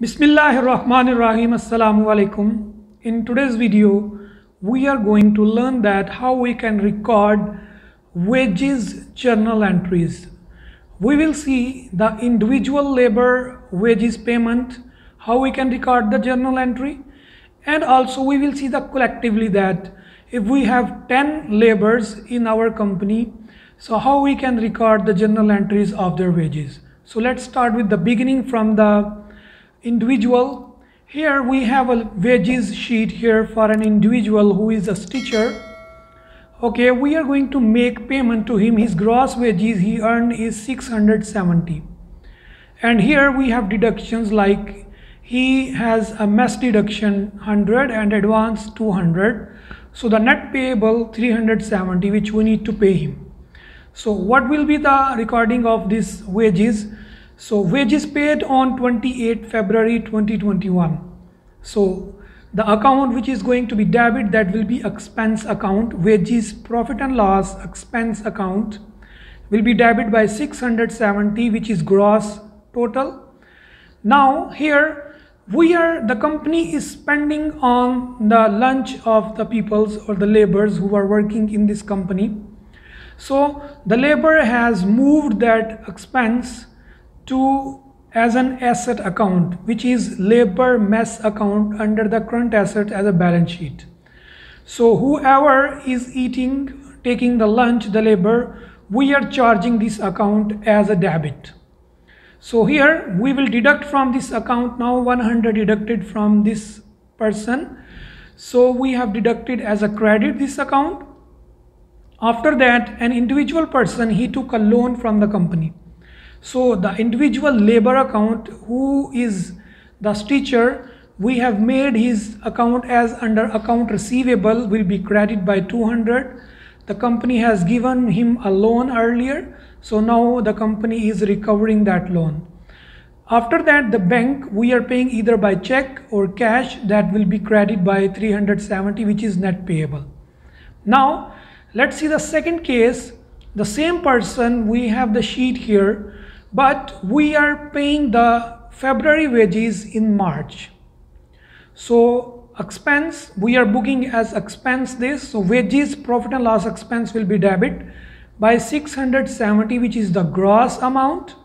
Bismillahirrahmanirrahim. Assalamu alaikum. In today's video, we are going to learn that how we can record wages journal entries. We will see the individual labor wages payment, how we can record the journal entry, and also we will see the collectively that if we have 10 laborers in our company, so how we can record the journal entries of their wages. So let's start with the beginning from the individual. Here we have a wages sheet here for an individual who is a stitcher okay we are going to make payment to him. His gross wages he earned is 670 and here we have deductions like he has a mess deduction 100 and advance 200 so the net payable 370 which we need to pay him. So what will be the recording of this wages so wages paid on 28 February 2021. So the account which is going to be debit that will be expense account wages profit and loss expense account will be debit by 670 which is gross total. Now here we are the company is spending on the lunch of the peoples or the laborers who are working in this company. So the labor has moved that expense to as an asset account which is labor mess account under the current asset as a balance sheet. So whoever is eating taking the lunch the labor we are charging this account as a debit. So here we will deduct from this account now 100 deducted from this person. So we have deducted as a credit this account. After that an individual person he took a loan from the company so the individual labor account who is the stitcher, we have made his account as under account receivable will be credited by 200. The company has given him a loan earlier. So now the company is recovering that loan. After that, the bank, we are paying either by check or cash that will be credited by 370, which is net payable. Now, let's see the second case. The same person, we have the sheet here but we are paying the February wages in March. So expense we are booking as expense this. So wages profit and loss expense will be debit by 670 which is the gross amount.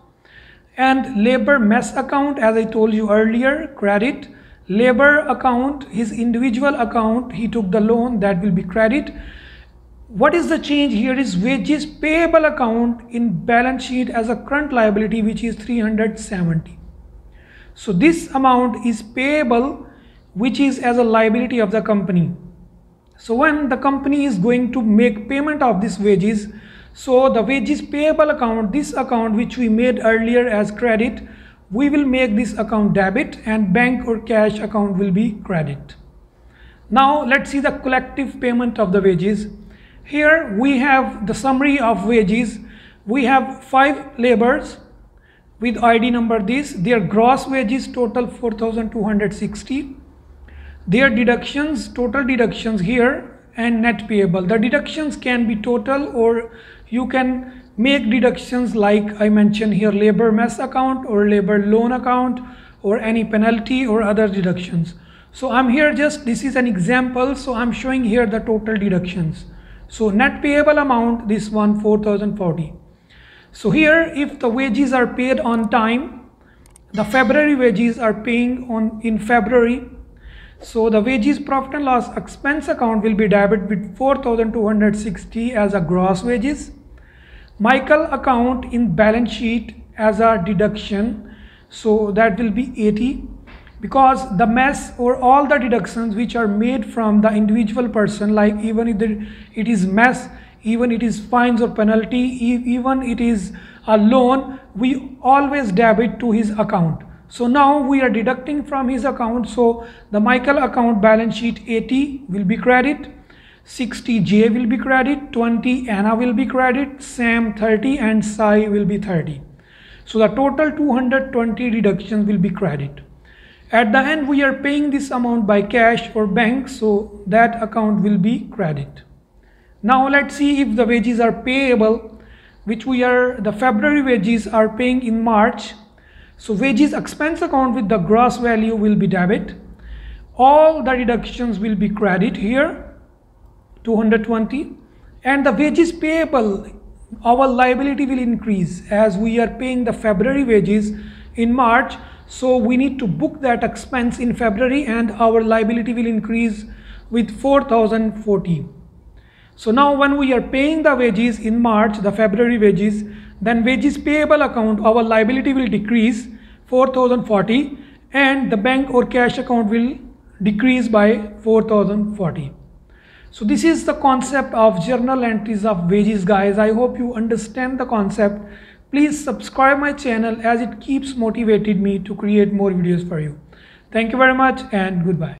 And labor mess account as I told you earlier credit. Labor account his individual account he took the loan that will be credit what is the change? Here is wages payable account in balance sheet as a current liability which is 370 so this amount is payable which is as a liability of the company. So when the company is going to make payment of this wages so the wages payable account this account which we made earlier as credit we will make this account debit and bank or cash account will be credit. Now let's see the collective payment of the wages here we have the summary of wages. We have five laborers with ID number this. Their gross wages total 4260. Their deductions, total deductions here and net payable. The deductions can be total or you can make deductions like I mentioned here labor mess account or labor loan account or any penalty or other deductions. So I'm here just this is an example so I'm showing here the total deductions. So net payable amount, this one 4040. So here if the wages are paid on time, the February wages are paying on in February. So the wages profit and loss expense account will be debit with 4260 as a gross wages. Michael account in balance sheet as a deduction. So that will be 80 because the mess or all the deductions which are made from the individual person like even if it is mess even it is fines or penalty even it is a loan we always debit to his account. So now we are deducting from his account. So the michael account balance sheet 80 will be credit 60 j will be credit 20 anna will be credit sam 30 and sai will be 30 so the total 220 deductions will be credit at the end, we are paying this amount by cash or bank, so that account will be credit. Now let's see if the wages are payable, which we are, the February wages are paying in March. So wages expense account with the gross value will be debit. All the deductions will be credit here 220 and the wages payable our liability will increase as we are paying the February wages in March so we need to book that expense in February and our liability will increase with 4040 so now when we are paying the wages in March the February wages then wages payable account our liability will decrease 4040 and the bank or cash account will decrease by 4040 so this is the concept of journal entries of wages guys. I hope you understand the concept please subscribe my channel as it keeps motivated me to create more videos for you. Thank you very much and goodbye